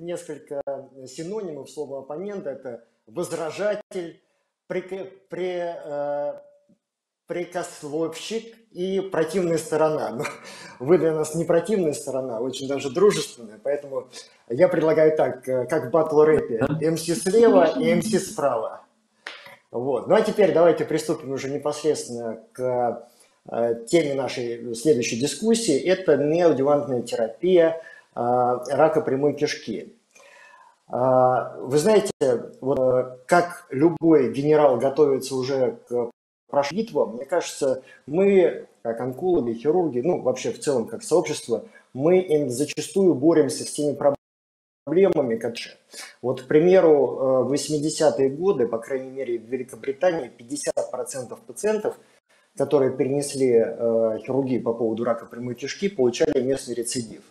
несколько синонимов слова оппонента. Это возражатель, при, при, э, прикословщик и противная сторона. Но вы для нас не противная сторона, а очень даже дружественная, поэтому я предлагаю так, э, как в батл рэпе, МС слева и МС справа. Вот. Ну а теперь давайте приступим уже непосредственно к э, теме нашей следующей дискуссии. Это неодевантная терапия э, рака прямой кишки. Вы знаете, вот как любой генерал готовится уже к прошли битву, мне кажется, мы, как онкологи, хирурги, ну, вообще в целом как сообщество, мы зачастую боремся с теми проблемами, же. Вот, к примеру, в 80-е годы, по крайней мере, в Великобритании 50% пациентов, которые перенесли э, хирургию по поводу рака прямой кишки, получали местный рецидив.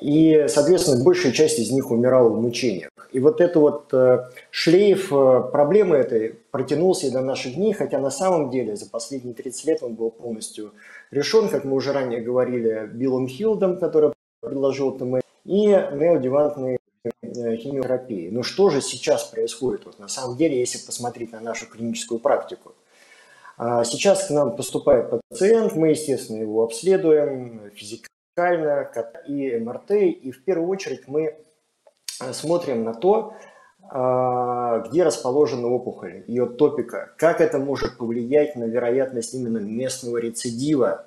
И, соответственно, большая часть из них умирала в мучениях. И вот этот вот э, шлейф э, проблемы этой протянулся и до наших дней, хотя на самом деле за последние 30 лет он был полностью решен, как мы уже ранее говорили, Биллом Хилдом, который предложил ТМ, и неодевантной э, химиотерапии. Но что же сейчас происходит? Вот на самом деле, если посмотреть на нашу клиническую практику. А сейчас к нам поступает пациент, мы, естественно, его обследуем физикально, физикально и МРТ, и в первую очередь мы э, смотрим на то, а, где расположена опухоль, ее топика, как это может повлиять на вероятность именно местного рецидива.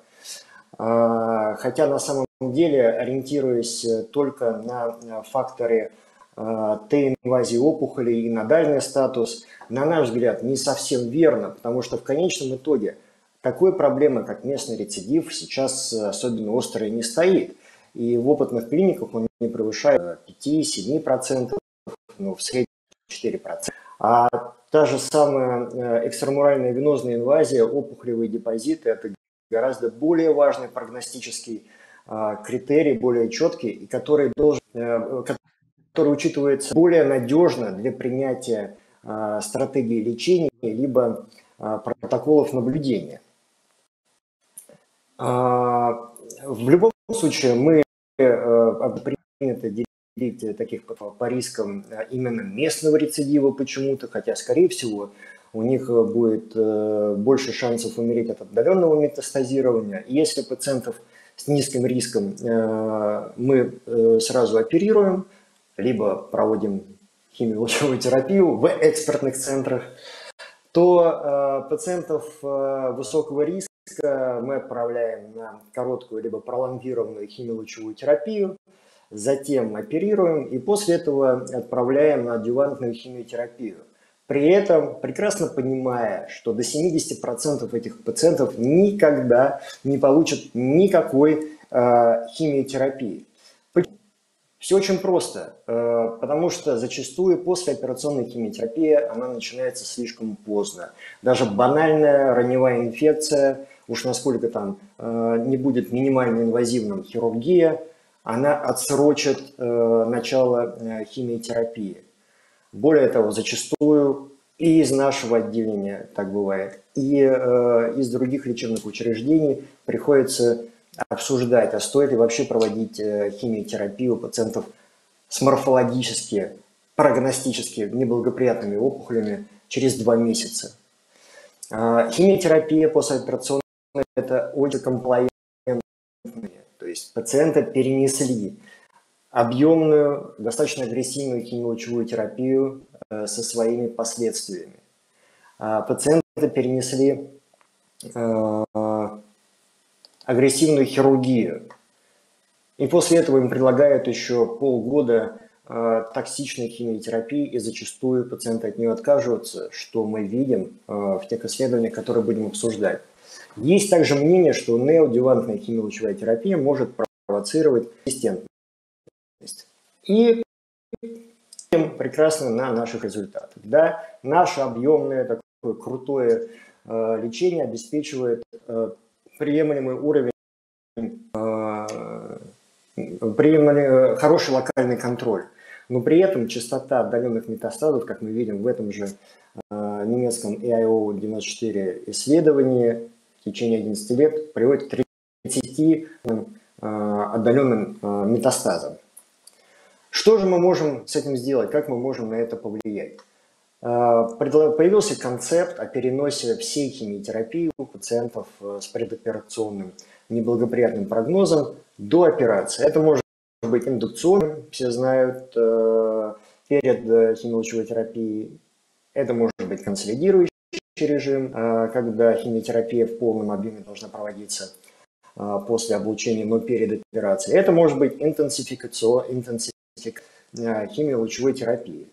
А, хотя на самом деле, ориентируясь только на факторы а, Т-инвазии опухоли и нодальный статус, на наш взгляд, не совсем верно, потому что в конечном итоге – такой проблемы, как местный рецидив, сейчас особенно острой не стоит. И в опытных клиниках он не превышает 5-7%, ну, в среднем 4%. А та же самая э, экстрамуральная венозная инвазия, опухолевые депозиты – это гораздо более важный прогностический а, критерий, более четкий, и который, должен, э, который учитывается более надежно для принятия стратегии лечения либо протоколов наблюдения. А, в любом случае, мы э, принято делить таких по рискам э, именно местного рецидива почему-то, хотя, скорее всего, у них будет э, больше шансов умереть от отдаленного метастазирования. Если пациентов с низким риском мы сразу оперируем, либо проводим химиолучевую терапию в экспертных центрах, то пациентов высокого риска мы отправляем на короткую либо пролонгированную химиолучевую терапию, затем оперируем и после этого отправляем на адювантную химиотерапию. При этом прекрасно понимая, что до 70% этих пациентов никогда не получат никакой э, химиотерапии. Все очень просто, э, потому что зачастую послеоперационная химиотерапия, она начинается слишком поздно. Даже банальная раневая инфекция – уж насколько там э, не будет минимально инвазивным хирургия, она отсрочит э, начало э, химиотерапии. Более того, зачастую и из нашего отделения так бывает, и из других лечебных учреждений приходится обсуждать, а стоит ли вообще проводить химиотерапию пациентов с морфологически, прогностически неблагоприятными опухолями через два месяца. Химиотерапия послеоперационная это очень комплаентные, то есть пациента перенесли объемную, достаточно агрессивную химиолучевую терапию э, со своими последствиями. А пациента перенесли э, агрессивную хирургию. И после этого им предлагают еще полгода э, токсичной химиотерапии, и зачастую пациенты от нее отказываются, что мы видим в тех исследованиях, которые будем обсуждать. Есть также мнение, что неодевантная химиолучевая терапия может провоцировать резистентность. И прекрасно на наших результатах. Да? Наше объемное такое крутое э, лечение обеспечивает э, приемлемый уровень, э, приемлемый, э, хороший локальный контроль. Но при этом частота отдаленных метастазов, как мы видим в этом же э, немецком EIO-94 исследовании, течение 11 лет приводит к 30 э, отдаленным э, метастазам. Что же мы можем с этим сделать? Как мы можем на это повлиять? А, появился концепт о переносе всей химиотерапии у пациентов с предоперационным неблагоприятным прогнозом до операции. Это может быть индукционным, все знают, перед э, химиолучевой терапией. Это может быть консолидирующий режим, когда химиотерапия в полном объеме должна проводиться после облучения, но перед операцией. Это может быть интенсификация, интенсификация химиолучевой терапии.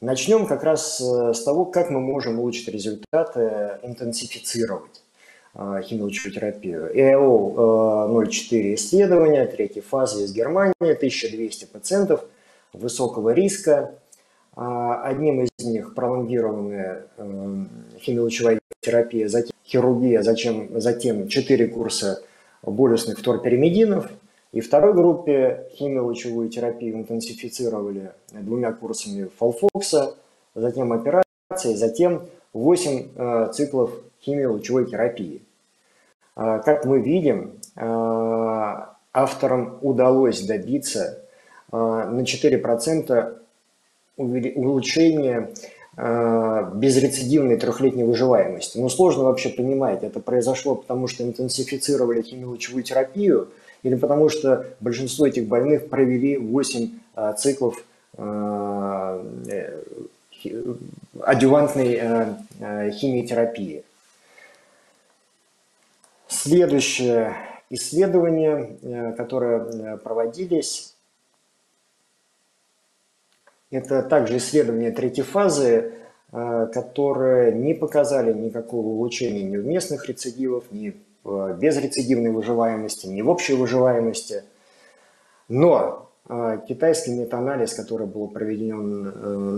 Начнем как раз э, с того, как мы можем улучшить результаты, интенсифицировать химиологическую терапию. ЭО-04 э, исследования третьей фазы из Германии, 1200 пациентов высокого риска. Одним из них пролонгированная химиолучевая терапия, затем хирургия, затем, затем 4 курса болюсных вторперимединов – и второй группе химиолучевую терапию интенсифицировали двумя курсами фолфокса, затем операции, затем 8 э, циклов химиолучевой терапии. Э, как мы видим, э, авторам удалось добиться э, на 4% улучшения э, безрецидивной трехлетней выживаемости. Но сложно вообще понимать, это произошло потому, что интенсифицировали химиолучевую терапию – или потому что большинство этих больных провели 8 а, циклов э, адювантной химиотерапии. Следующее исследование, которое проводились, это также исследования третьей фазы, которые не показали никакого улучшения ни в местных рецидивов, ни без рецидивной выживаемости, не в общей выживаемости. Но э, китайский метаанализ, который был проведен э,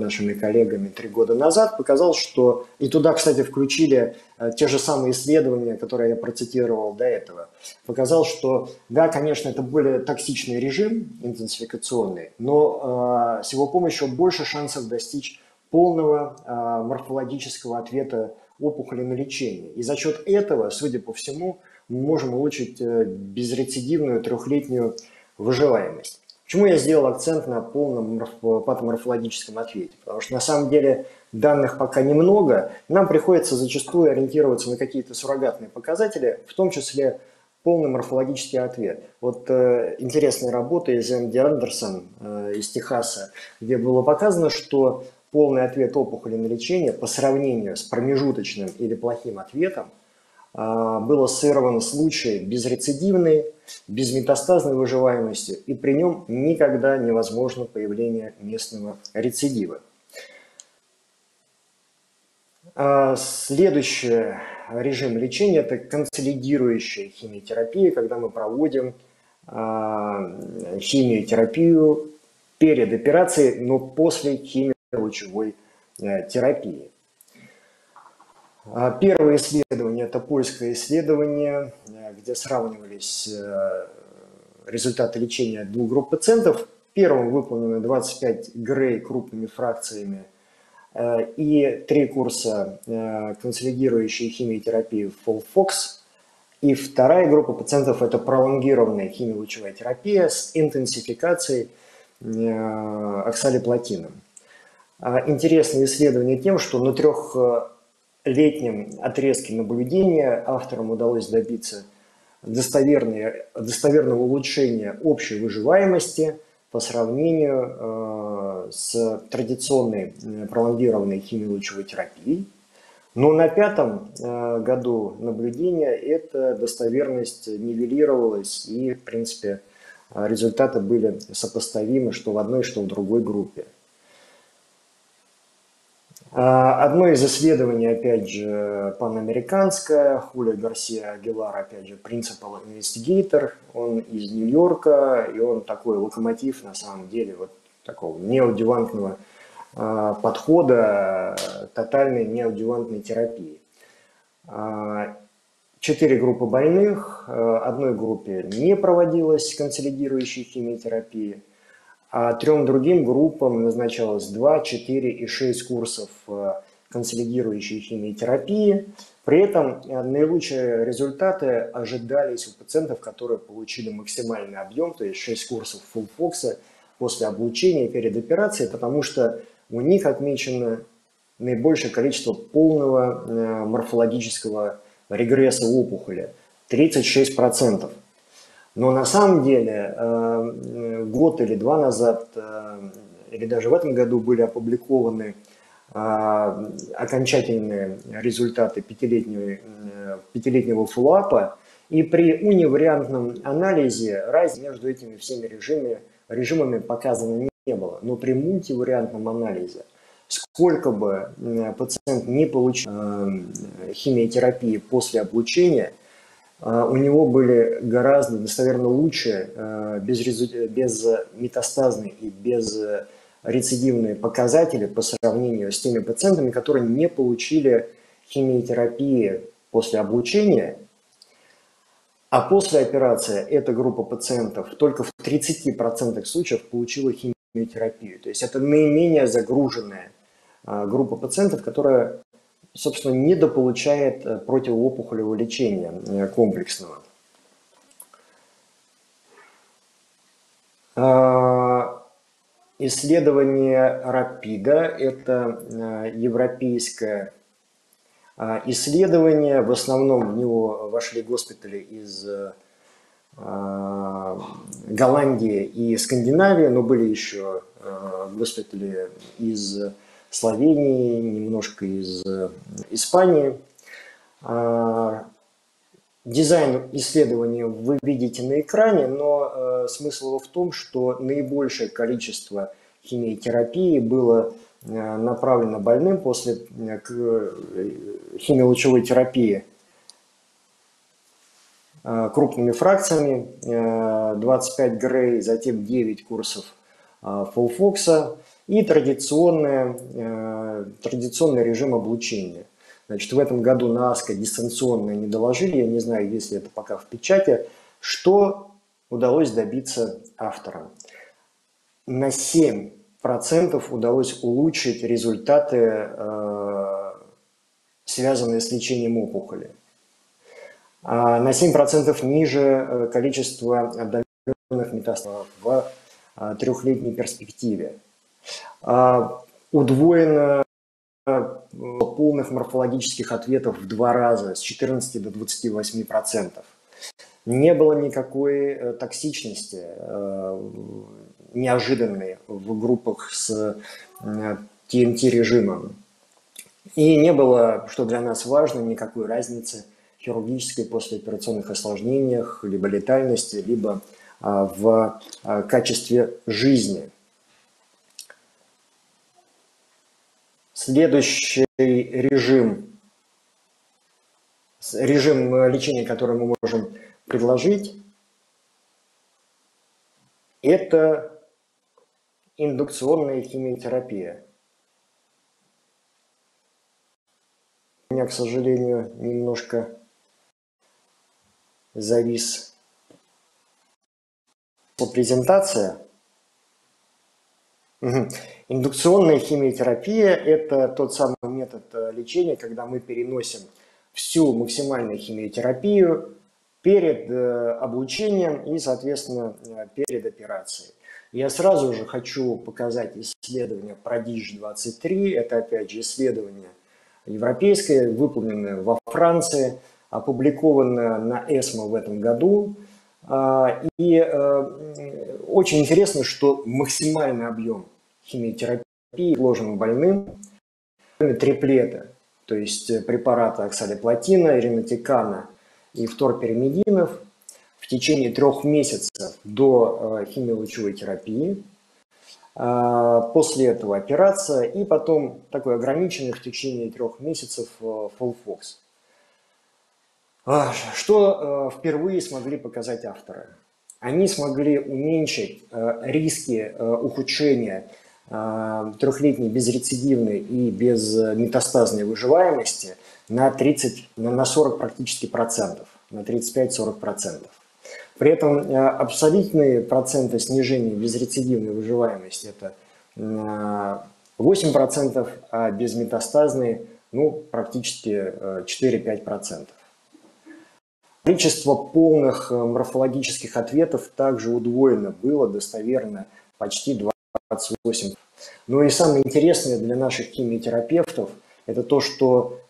нашими коллегами три года назад, показал, что и туда, кстати, включили э, те же самые исследования, которые я процитировал до этого, показал, что да, конечно, это более токсичный режим интенсификационный, но с его помощью больше шансов достичь полного морфологического ответа опухоли на лечение. И за счет этого, судя по всему, мы можем улучшить э, безрецидивную трехлетнюю выживаемость. Почему я сделал акцент на полном патоморфологическом ответе? Потому что на самом деле данных пока немного, нам приходится зачастую ориентироваться на какие-то суррогатные показатели, в том числе полный морфологический ответ. Вот э, интересная работа из Энди Андерсон э, из Техаса, где было показано, что полный ответ опухоли на лечение по сравнению с промежуточным или плохим ответом а, было ассоциировано случаи безрецидивной, безметастазной выживаемости, и при нем никогда невозможно появление местного рецидива. А, следующий режим лечения – это консолидирующая химиотерапия, когда мы проводим а, химиотерапию перед операцией, но после химиотерапии лучевой э, терапии. А, первое исследование – это польское исследование, э, где сравнивались э, результаты лечения двух групп пациентов. Первым выполнено 25 грей крупными фракциями и три курса консолидирующей химиотерапии FOLFOX. И вторая группа пациентов – это пролонгированная химиолучевая терапия с интенсификацией оксалиплатином. А, интересное исследование тем, что на трехлетнем отрезке наблюдения авторам удалось добиться достоверного улучшения общей выживаемости по сравнению э, с традиционной э, пролонгированной химиолучевой терапией. Но на пятом э, году наблюдения эта достоверность нивелировалась и, в принципе, результаты были сопоставимы что в одной, что в другой группе. А, одно из исследований, опять же, панамериканское, Хулио Гарсия Агилар, опять же, Principal Investigator, он из Нью-Йорка, и он такой локомотив, на самом деле, вот такого неодювантного а, подхода, тотальной неодювантной терапии. А, четыре группы больных, одной группе не проводилась консолидирующая химиотерапия, а трем другим группам назначалось 2, 4 и 6 курсов э, консолидирующей химиотерапии. При этом э, наилучшие результаты ожидались у пациентов, которые получили максимальный объем, то есть 6 курсов фулфокса после облучения перед операцией, потому что у них отмечено наибольшее количество полного э, морфологического регресса опухоли – 36%. Но на самом деле э, год или два назад, э, или даже в этом году были опубликованы окончательные результаты пятилетнего, пятилетнего фуллапа, и при унивариантном анализе разницы между этими всеми режимами, режимами показано не было. Но при мультивариантном анализе, сколько бы пациент не получил э, химиотерапии после облучения, э, у него были гораздо достоверно лучше э, без, без метастазные и без рецидивные показатели по сравнению с теми пациентами, которые не получили химиотерапии после облучения а после операции эта группа пациентов только в 30% случаев получила химиотерапию. То есть это наименее загруженная а, группа пациентов, которая, собственно, недополучает э, противоопухолевого лечения э, комплексного. А, исследование РАПИДа – это э, европейское а, исследования. В основном в него вошли госпитали из а, Голландии и Скандинавии, но были еще госпитали из Словении, немножко из Испании. Дизайн исследования вы видите на экране, но смысл его в том, что наибольшее количество химиотерапии было Э, направлено больным после э, э, химиолучевой терапии крупными фракциями, 25 грей, затем 9 курсов фолфокса и традиционный, традиционный режим облучения. Значит, в этом году на АСКО дистанционно не доложили, я не знаю, есть ли это пока в печати, что удалось добиться авторам. На 7 процентов удалось улучшить результаты, э, связанные с лечением опухоли. А на 7% ниже э, количество отдаленных метастазов в э, трехлетней перспективе. А удвоено полных морфологических ответов в два раза, с 14 до 28%. Не было никакой токсичности неожиданные в группах с. Э, И не было, что для нас важно, никакой разницы хирургической послеоперационных осложнениях, либо летальности, либо а, в а, качестве жизни. Следующий режим, режим лечения, который мы можем предложить, это индукционная химиотерапия. У меня, к сожалению, немножко завис презентация. Индукционная химиотерапия – это тот самый метод э, лечения, когда мы переносим всю максимальную химиотерапию перед э, облучением и, соответственно, э, перед операцией. Я сразу же хочу показать исследование PRODIGE-23. Это, опять же, исследование европейское, выполненное во Франции, опубликованное на ESMO в этом году. А, и очень интересно, что максимальный объем химиотерапии вложен больным, триплета, то есть препараты оксалиплатина, иринотикана и фторперимидинов – в течение трех месяцев до э, химиолучевой терапии, а, после этого операция и потом такой ограниченный в течение трех месяцев фолфокс. А, что э, впервые смогли показать авторы? Они смогли уменьшить э, риски ухудшения трехлетней безрецидивной и безметастазной выживаемости на 30, на 40 практически процентов, на 35-40 процентов. При этом э, абсолютные проценты снижения безрецидивной выживаемости это 8%, а безметастазные ну, практически 4-5%. Э, Количество полных э, морфологических ответов также удвоено было достоверно почти 28. Ну и самое интересное для наших химиотерапевтов – это то, что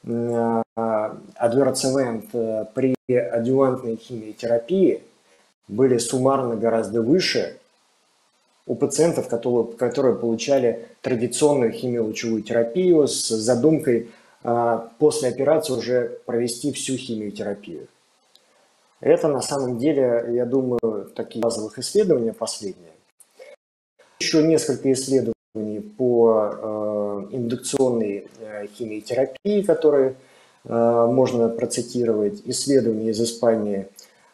адверцемент э, при адювантной химиотерапии были суммарно гораздо выше у пациентов, которые, которые получали традиционную химиолучевую терапию с задумкой а, после операции уже провести всю химиотерапию. Это на самом деле, я думаю, такие базовых исследования последние. Еще несколько исследований по э, индукционной э, химиотерапии, которые э, можно процитировать. Исследование из Испании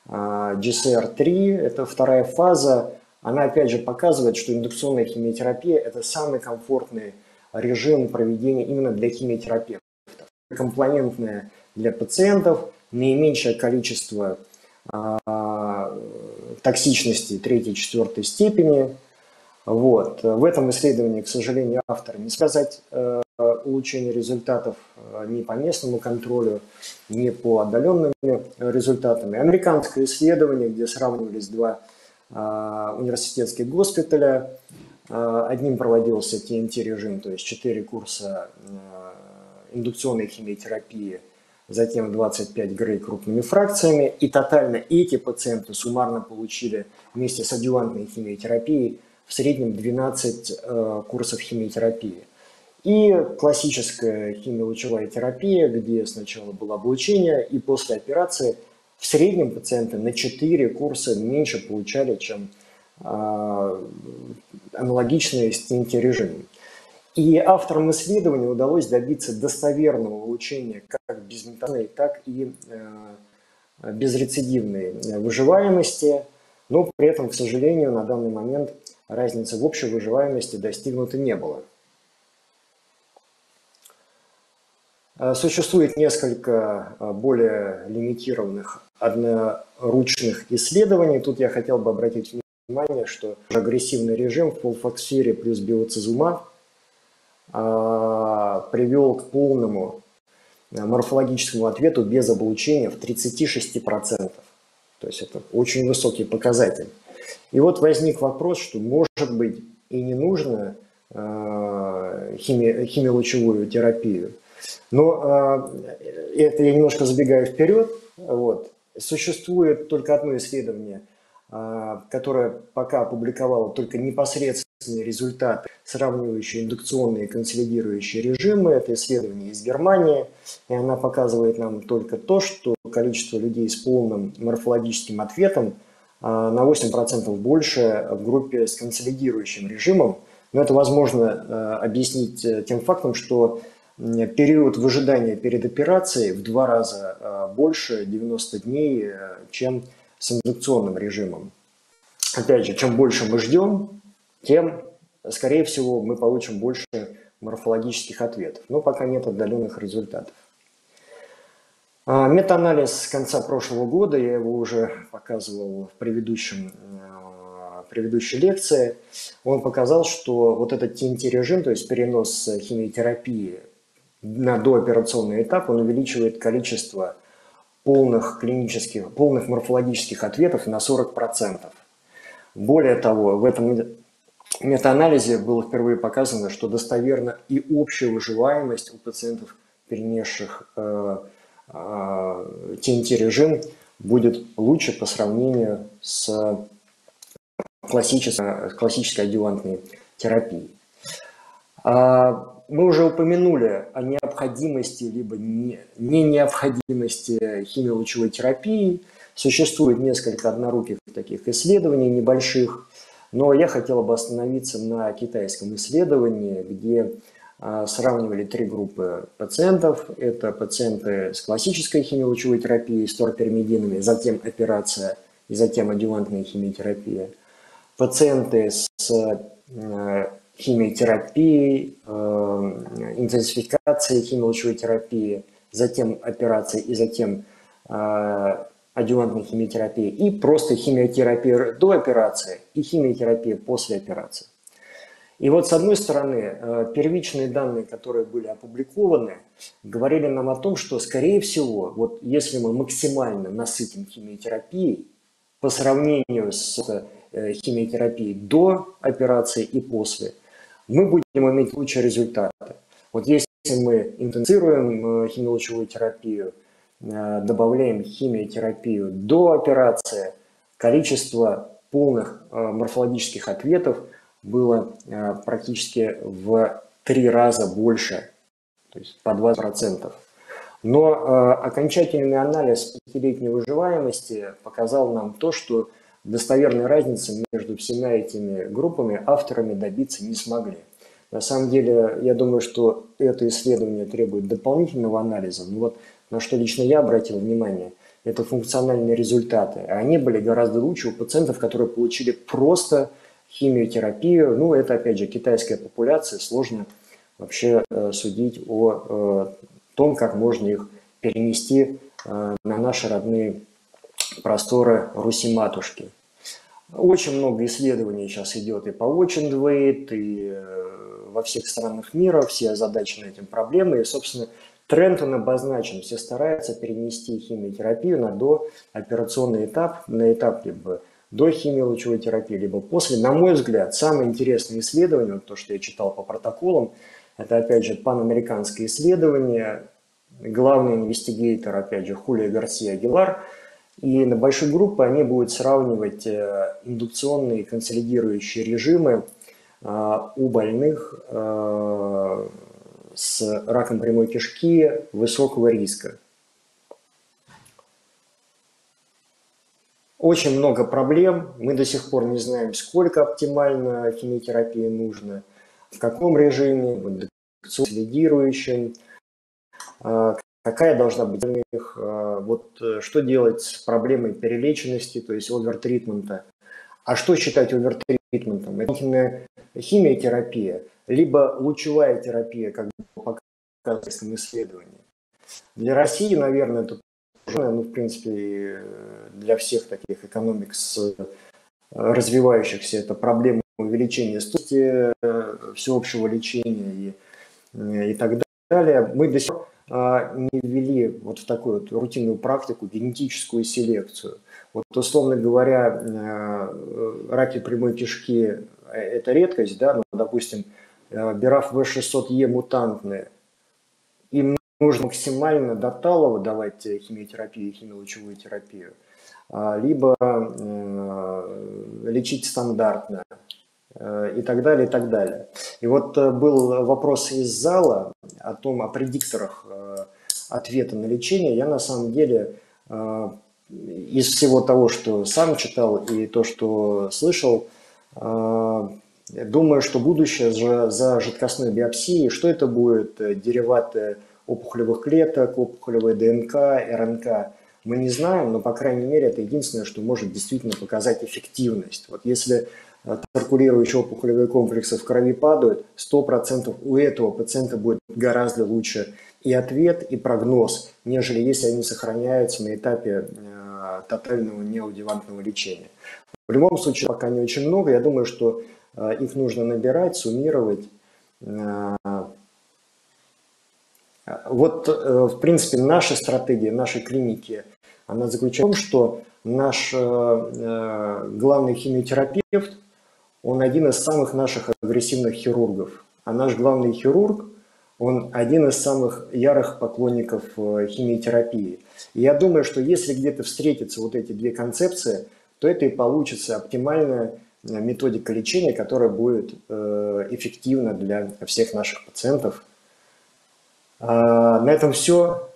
GCR-3, это вторая фаза. Она опять же показывает, что индукционная химиотерапия – это самый комфортный режим проведения именно для химиотерапевтов. Компонентная для пациентов, наименьшее количество токсичности третьей, четвертой степени. Вот. В этом исследовании, к сожалению, автор не сказать э, улучшение результатов э, ни по местному контролю, ни по отдаленным результатам. Американское исследование, где сравнивались два э, университетских госпиталя, одним проводился ТНТ-режим, то есть 4 курса индукционной химиотерапии – затем 25 грей крупными фракциями. И тотально эти пациенты суммарно получили вместе с адювантной химиотерапией в среднем 12 э, курсов химиотерапии. И классическая химиолучевая терапия, где сначала было облучение, и после операции в среднем пациенты на 4 курса меньше получали, чем э, аналогичные стенти-режимы. И авторам исследования удалось добиться достоверного улучшения как безметанной, так и э, безрецидивной выживаемости, но при этом, к сожалению, на данный момент разницы в общей выживаемости достигнуто не было. Э, существует несколько э, более лимитированных одноручных исследований. Тут я хотел бы обратить внимание, что агрессивный режим в полфоксфере плюс биоцизумаб а, привел к полному э, морфологическому ответу без облучения в 36%. То есть это очень высокий показатель. И вот возник вопрос, что может быть и не нужно э, хими, химиолучевую терапию. Но э, это я немножко забегаю вперед. Вот. Существует только одно исследование, которое пока опубликовало только непосредственные результаты сравнивающие индукционные и консолидирующие режимы. Это исследование из Германии, и она показывает нам только то, что количество людей с полным морфологическим ответом на 8% больше в группе с консолидирующим режимом. Но это возможно а, объяснить э, тем фактом, что период выжидания перед операцией в два раза а, больше, 90 дней, э, чем с индукционным режимом. Опять же, чем больше мы ждем, тем скорее всего, мы получим больше морфологических ответов, но пока нет отдаленных результатов. А, метаанализ с конца прошлого года, я его уже показывал в предыдущем, э, предыдущей лекции, он показал, что вот этот TNT-режим, то есть перенос химиотерапии на дооперационный этап, он увеличивает количество полных клинических, полных морфологических ответов на 40%. Более того, в этом метаанализе было впервые показано, что достоверна и общая выживаемость у пациентов, перенесших э, э, ТНТ-режим, будет лучше по сравнению с классической, классической адювантной терапией. А, мы уже упомянули о необходимости либо не, не необходимости химиолучевой терапии. Существует несколько одноруких таких исследований небольших. Но я хотел бы остановиться на китайском исследовании, где сравнивали три группы пациентов. Это пациенты с классической химиолучевой терапией, с торпермидинами, затем операция и затем адювантная химиотерапия. Пациенты с э, химиотерапией, э, интенсификацией химиолучевой терапии, затем операция и затем а, адювантной химиотерапии, и просто химиотерапия до операции и химиотерапия после операции. И вот с одной стороны, э, первичные данные, которые были опубликованы, говорили нам о том, что, скорее всего, вот если мы максимально насытим химиотерапией по сравнению с химиотерапии до операции и после, мы будем иметь лучшие результаты. Вот если мы интенсируем химиолучевую терапию, добавляем химиотерапию до операции, количество полных морфологических ответов было практически в три раза больше, то есть по 20%. Но э, окончательный анализ пятилетней выживаемости показал нам то, что достоверной разницы между всеми этими группами авторами добиться не смогли. На самом деле, я думаю, что это исследование требует дополнительного анализа. Но вот на что лично я обратил внимание, это функциональные результаты. Они были гораздо лучше у пациентов, которые получили просто химиотерапию. Ну, это, опять же, китайская популяция, сложно вообще э, судить о э, том, как можно их перенести э, на наши родные просторы Руси-матушки. Очень много исследований сейчас идет и по Watch и во всех странах мира, все озадачены этим проблемой, и, собственно, тренд он обозначен, все стараются перенести химиотерапию на дооперационный этап, на этап либо до химиолучевой терапии, либо после. На мой взгляд, самое интересное исследование, то, что я читал по протоколам, это, опять же, панамериканское исследование, главный инвестигейтор, опять же, Хулия Гарсия Агилар. И на большой группе они будут сравнивать э, индукционные консолидирующие режимы э, у больных э, с раком прямой кишки высокого риска. Очень много проблем. Мы до сих пор не знаем, сколько оптимально химиотерапии нужно – в каком режиме, в консолидирующем, а, какая должна быть у них, а, вот э, что делать с проблемой перелеченности, то есть овертритмента. А что считать овертритментом? Это химиотерапия, либо лучевая терапия, как показано в исследовании. Для России, наверное, это ну, в принципе, для всех таких экономик с э, развивающихся, это проблема увеличения стоимости э, всеобщего лечения и, э, и так далее, мы до сих пор а, не ввели вот в такую вот рутинную практику генетическую селекцию. Вот условно говоря, э, раки прямой кишки – это редкость, да, но, допустим, Бираф В600Е мутантные, им нужно максимально до талого давать химиотерапию и химиолучевую терапию, а, либо лечить стандартно, Э, и так далее, и так далее. И вот э, был вопрос из зала о том, о предикторах э, ответа на лечение. Я на самом деле из всего того, что сам читал и то, что слышал, думаю, что будущее за жидкостной биопсией, что это будет, дериваты опухолевых клеток, опухолевой ДНК, РНК, мы не знаем, но, по крайней мере, это единственное, что может действительно показать эффективность. Вот если циркулирующие опухолевые комплексы в крови падают, 100% у этого пациента будет гораздо лучше и ответ, и прогноз, нежели если они сохраняются на этапе э, тотального неодевантного лечения. В любом случае, пока не очень много, я думаю, что э, их нужно набирать, суммировать. Э, вот, э, в принципе, наша стратегия, нашей клиники, она заключается в том, что наш э, э, главный химиотерапевт он один из самых наших агрессивных хирургов. А наш главный хирург, он один из самых ярых поклонников химиотерапии. И я думаю, что если где-то встретятся вот эти две концепции, то это и получится оптимальная методика лечения, которая будет эффективна для всех наших пациентов. А, на этом все.